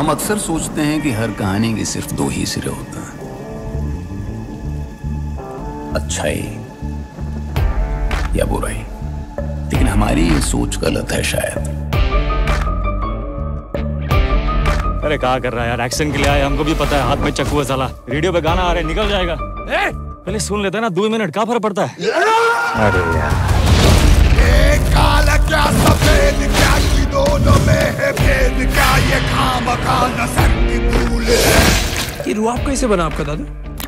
हम अक्सर सोचते हैं कि हर कहानी के सिर्फ़ दो ही सिरे होते हैं। अच्छाई या बुराई। लेकिन हमारी ये सोच गलत है शायद। अरे कहा कर रहा है यार? एक्शन के लिए आए हमको भी पता है हाथ में चक्कू है साला। रेडियो पे गाना आ रहा है निकल जाएगा। ए, पहले सुन लेते हैं ना दो मिनट का फ़र्क पड़ता है? अरे यार। ये रुआब कैसे बना आपका दादा?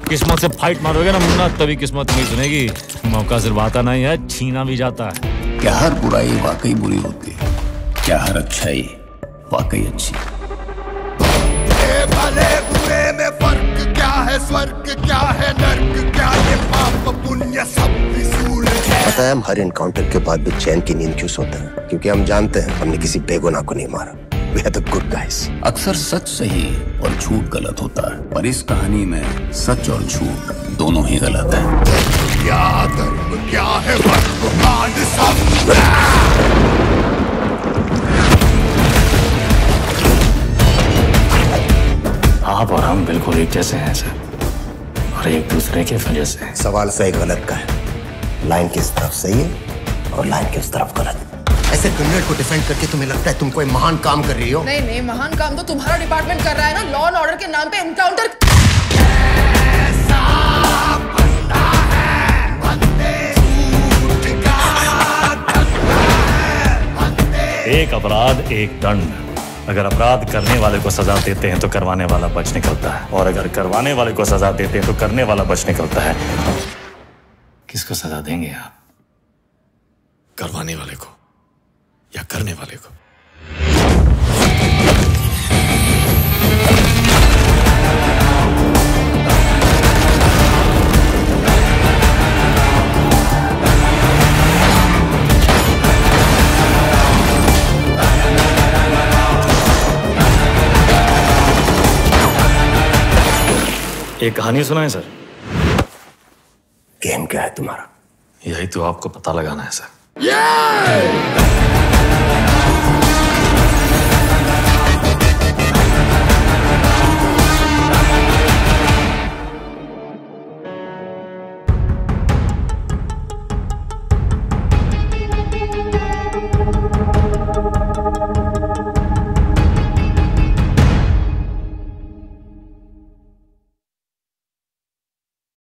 किस्मत से फाइट मारोगे ना मुन्ना तभी किस्मत नहीं सुनेगी। मौका सिर्फ़ आता नहीं है छीना भी जाता है। क्या हर बुराई वाकई बुरी होती है? क्या हर अच्छाई वाकई अच्छी? भले बुरे में फ़र्क क्या है स्वर्ग क्या है नर्क क्या ये पाप पुण्य सब विसूल है। पता है हम हर इनकाउंटर के बाद भी चैन की नींद क्यों सोते हैं? क्योंकि हम जानते हैं हमने किसी बेगुनाह को नहीं मारा। The good guys. अक्सर सच सही और झूठ गलत होता है पर इस कहानी में सच और झूठ दोनों ही गलत है। क्या धर्म क्या है वर्ग कांड सब? आप और हम बिल्कुल एक जैसे हैं सर। और एक दूसरे के वजह से। सवाल सही गलत का है। लाइन किस तरफ़ सही है और लाइन किस तरफ़ गलत? ऐसे क्रिमिनल को डिफेंड करके तुम्हें लगता है तुम कोई महान काम कर रही हो? नहीं नहीं महान काम तो तुम्हारा डिपार्टमेंट कर रहा है ना? लॉ एंड ऑर्डर के नाम पे इनकाउंटर एक अपराध एक दंड। अगर अपराध करने वाले को सजा देते हैं तो करवाने वाला बच निकलता है। और अगर करवाने वाले को सजा देते हैं तो करने वाला बच निकलता है। किसको सजा देंगे आप? करवाने वाले को। या करने वाले को। एक कहानी सुना है सर। गेम क्या है तुम्हारा? यही तो आपको पता लगाना है सर।